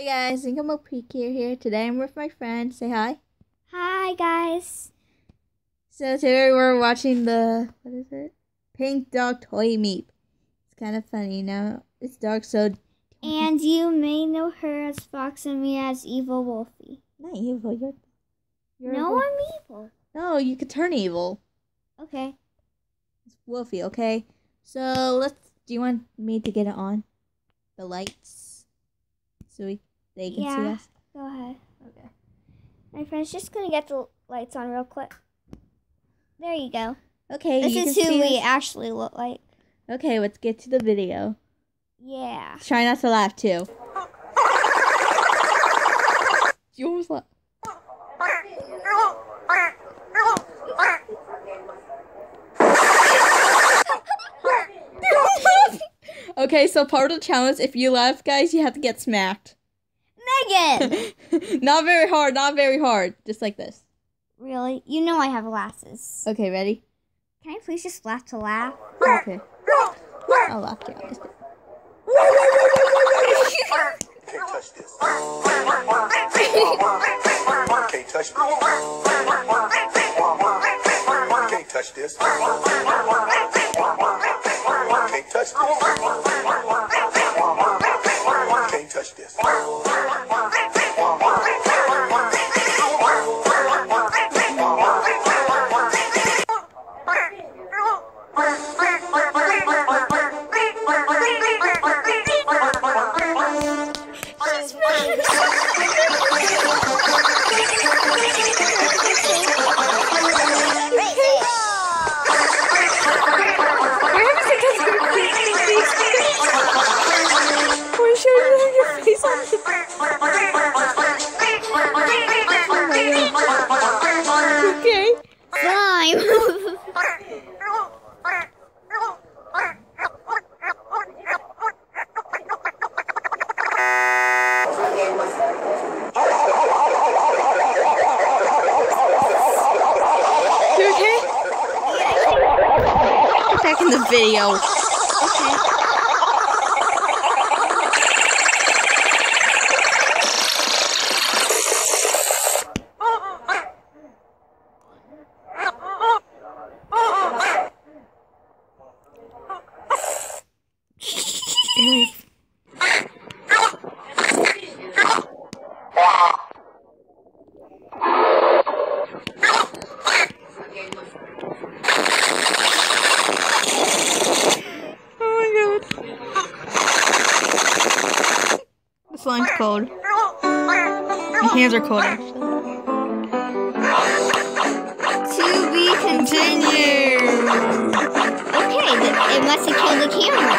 Hey guys, Income Peak here, here. Today I'm with my friend. Say hi. Hi guys. So today we're watching the what is it? Pink Dog Toy Meep. It's kind of funny now. It's dark, so And you may know her as Fox and me as Evil Wolfie. not evil. You're, you're no. I'm evil. No, you could turn evil. Okay. It's Wolfie, okay? So let's. Do you want me to get it on? The lights, so we they can see Yeah. us. Go ahead. Okay. My friend's just gonna get the lights on real quick. There you go. Okay. This you is can who see we us. actually look like. Okay, let's get to the video. Yeah. Try not to laugh too. You almost laughed. okay, so part of the challenge, if you laugh, guys, you have to get smacked. Megan! not very hard, not very hard. Just like this. really? You know I have glasses. Okay, ready? Can I please just laugh to laugh? Oh, okay. I'll laugh too. I'll just do- Can't touch this. Can't touch this. Can't touch this. Can't touch this. Can't touch this. In the video. Oh The slime's cold. My hands are cold actually. to be continued. Okay, it must have killed the camera.